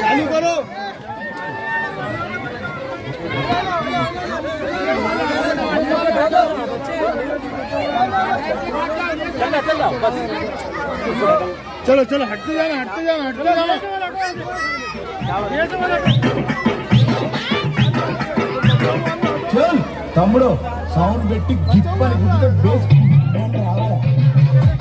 चालू करो चलो चलो हटते जाना हटते जाना हटते जाना చల్ తమ్ముడు సౌండ్ పెట్టి గిప్పని గుద్దితే base não lá, olha.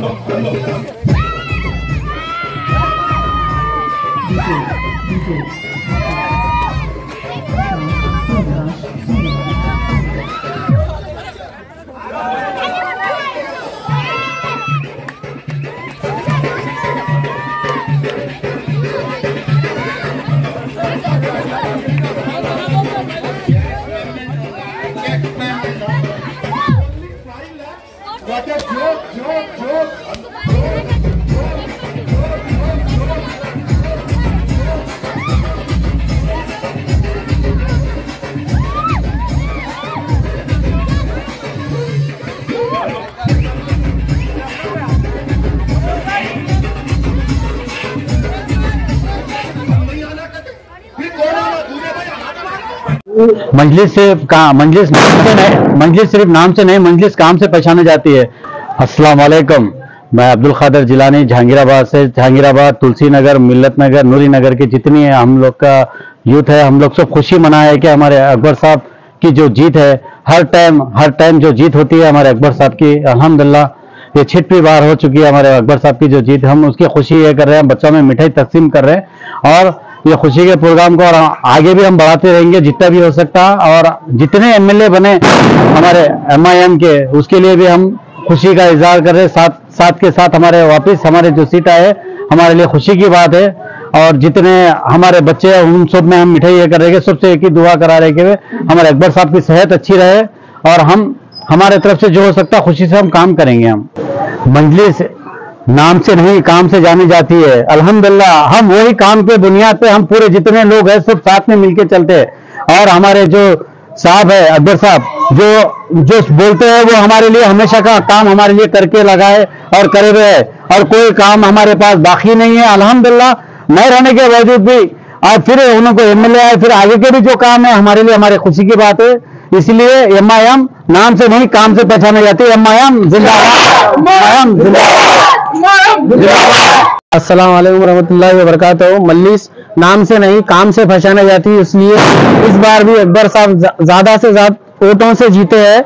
Thank you. Até jogo, jogo, jogo. मंजलिस से कहा, मंजलिस नाम से नहीं मंजलिस सिर्फ़ नाम से नहीं, मंजलिस काम से पहचानी जाती है। अस्सलाम वालेकुम, मैं अब्दुल खादर जिलानी, जहांगीराबाद से, जहांगीराबाद तुलसी नगर मिल्लत नगर नूरी नगर की जितनी है, हम लोग का यूथ है, हम लोग सब खुशी मनाए कि हमारे अकबर साहब की जो जीत है, हर टाइम हर टाइम जो जीत होती है हमारे अकबर साहब की अल्हम्दुलिल्लाह ये छिटवीं बार हो चुकी है हमारे अकबर साहब की जो जीत, हम उसकी खुशी ये कर रहे हैं, बच्चों में मिठाई तकसीम कर रहे हैं। और ये खुशी के प्रोग्राम को और आगे भी हम बढ़ाते रहेंगे जितना भी हो सकता और जितने एमएलए बने हमारे एमआईएम के, उसके लिए भी हम खुशी का इजहार कर रहे साथ साथ के साथ हमारे वापस हमारे जो सीट आए, हमारे लिए खुशी की बात है। और जितने हमारे बच्चे हैं, उन सब में हम मिठाई कर रहे सबसे एक ही दुआ करा रहे कि हमारे अकबर साहब की सेहत अच्छी रहे और हम, हमारे तरफ़ से जो हो सकता, खुशी से हम काम करेंगे हम। मंजलिस नाम से नहीं, काम से जानी जाती है। अल्हम्दुलिल्लाह, हम वही काम के बुनियाद पे हम पूरे जितने लोग हैं, सब साथ में मिलके चलते हैं। और हमारे जो साहब है, अकबर साहब, जो जो बोलते हैं, वो हमारे लिए हमेशा का काम हमारे लिए करके लगाए और करे हुए है। और कोई काम हमारे पास बाकी नहीं है। अल्हम्दुलिल्लाह नहीं रहने के बावजूद भी, आज फिर उनको एमएलए आए, फिर आगे के भी जो काम है, हमारे लिए हमारे खुशी की बात है। इसलिए एम आई एम नाम से नहीं, काम से पहचाने जाती एम आई एम जिंदाबाद। अस्सलाम वालेकुम रहमतुल्लाहि मल्लिस, नाम से नहीं, काम से पहचाने जाती इसलिए इस बार भी अकबर साहब ज़्यादा से ज़्यादा वोटों से जीते हैं।